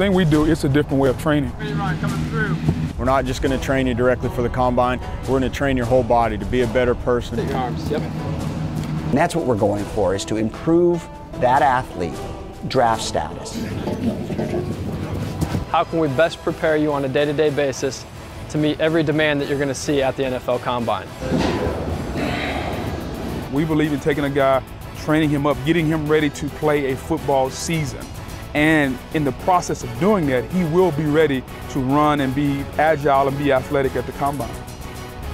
thing we do, it's a different way of training. We're not just going to train you directly for the combine. We're going to train your whole body to be a better person. Your arms, yep. And that's what we're going for, is to improve that athlete draft status. How can we best prepare you on a day-to-day basis to meet every demand that you're going to see at the NFL Combine? We believe in taking a guy, training him up, getting him ready to play a football season. And in the process of doing that, he will be ready to run and be agile and be athletic at the combine.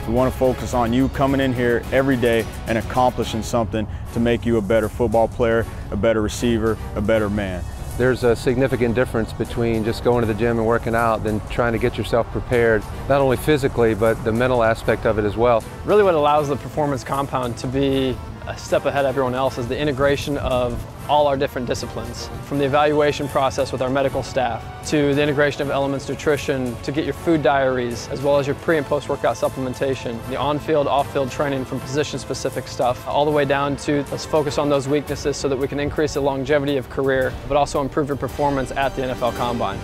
We want to focus on you coming in here every day and accomplishing something to make you a better football player, a better receiver, a better man. There's a significant difference between just going to the gym and working out than trying to get yourself prepared, not only physically, but the mental aspect of it as well. Really what allows the performance compound to be a step ahead of everyone else is the integration of all our different disciplines, from the evaluation process with our medical staff, to the integration of elements nutrition, to get your food diaries, as well as your pre and post workout supplementation, the on-field, off-field training from position-specific stuff, all the way down to let's focus on those weaknesses so that we can increase the longevity of career, but also improve your performance at the NFL Combine.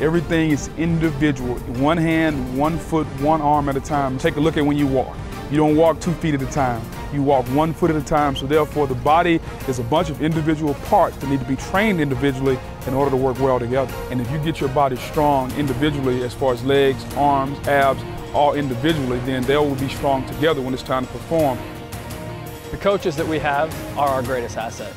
Everything is individual, one hand, one foot, one arm at a time. Take a look at when you walk. You don't walk two feet at a time. You walk one foot at a time. So therefore, the body is a bunch of individual parts that need to be trained individually in order to work well together. And if you get your body strong individually, as far as legs, arms, abs, all individually, then they will be strong together when it's time to perform. The coaches that we have are our greatest asset.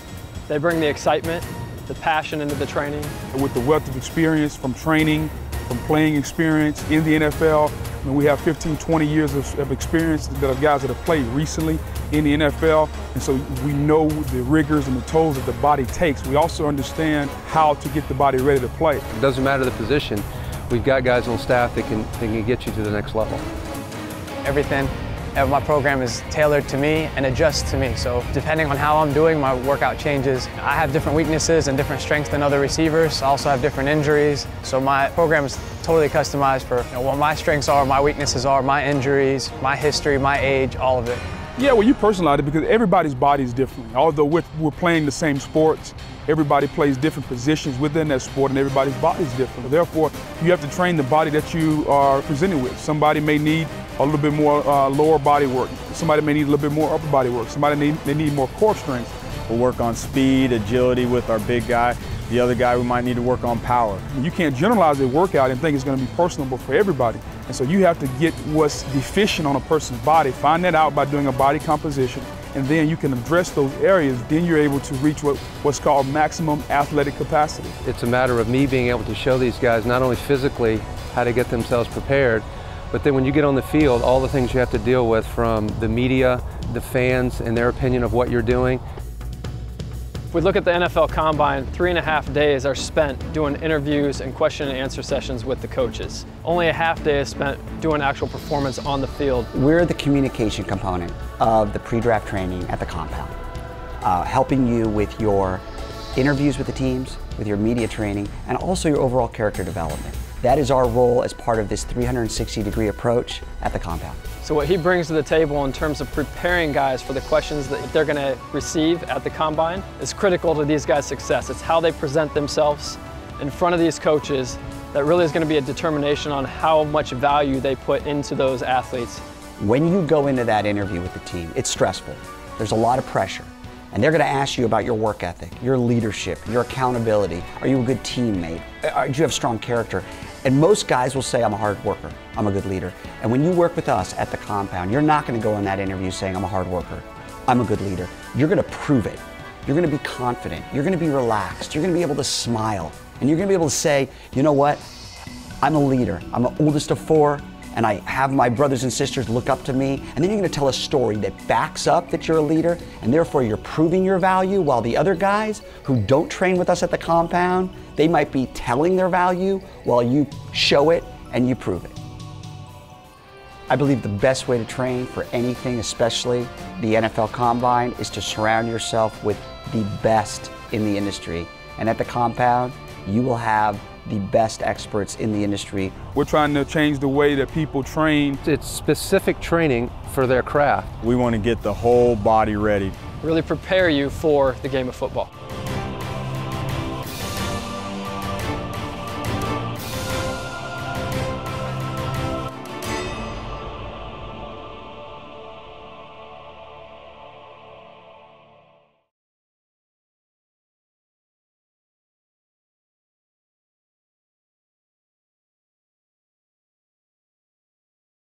They bring the excitement, the passion into the training. With the wealth of experience from training, from playing experience in the NFL, I mean, we have 15, 20 years of, of, experience that are guys that have played recently in the NFL, and so we know the rigors and the tolls that the body takes. We also understand how to get the body ready to play. It doesn't matter the position. We've got guys on staff that can, that can get you to the next level. Everything of my program is tailored to me and adjusts to me. So depending on how I'm doing, my workout changes. I have different weaknesses and different strengths than other receivers. I also have different injuries. So my program is totally customized for you know, what my strengths are, my weaknesses are, my injuries, my history, my age, all of it. Yeah, well, you personalize it because everybody's body is different. Although we're, we're playing the same sports, everybody plays different positions within that sport and everybody's body is different. Therefore, you have to train the body that you are presented with. Somebody may need a little bit more uh, lower body work. Somebody may need a little bit more upper body work. Somebody need, they need more core strength. We'll work on speed, agility with our big guy. The other guy we might need to work on power. You can't generalize a workout and think it's going to be personable for everybody. And so you have to get what's deficient on a person's body, find that out by doing a body composition, and then you can address those areas. Then you're able to reach what, what's called maximum athletic capacity. It's a matter of me being able to show these guys not only physically how to get themselves prepared, but then when you get on the field, all the things you have to deal with from the media, the fans, and their opinion of what you're doing. If we look at the NFL Combine, three and a half days are spent doing interviews and question and answer sessions with the coaches. Only a half day is spent doing actual performance on the field. We're the communication component of the pre-draft training at the compound, uh, helping you with your interviews with the teams, with your media training, and also your overall character development. That is our role as part of this 360 degree approach at the compound. So what he brings to the table in terms of preparing guys for the questions that they're going to receive at the combine is critical to these guys' success. It's how they present themselves in front of these coaches that really is going to be a determination on how much value they put into those athletes. When you go into that interview with the team, it's stressful. There's a lot of pressure. And they're going to ask you about your work ethic, your leadership, your accountability. Are you a good teammate? Do you have strong character? And most guys will say, I'm a hard worker, I'm a good leader. And when you work with us at the compound, you're not gonna go in that interview saying, I'm a hard worker, I'm a good leader. You're gonna prove it. You're gonna be confident, you're gonna be relaxed, you're gonna be able to smile, and you're gonna be able to say, you know what? I'm a leader, I'm the oldest of four, and I have my brothers and sisters look up to me, and then you're gonna tell a story that backs up that you're a leader, and therefore you're proving your value while the other guys who don't train with us at the compound, they might be telling their value while you show it and you prove it. I believe the best way to train for anything, especially the NFL Combine, is to surround yourself with the best in the industry. And at the compound, you will have the best experts in the industry. We're trying to change the way that people train. It's specific training for their craft. We want to get the whole body ready. Really prepare you for the game of football.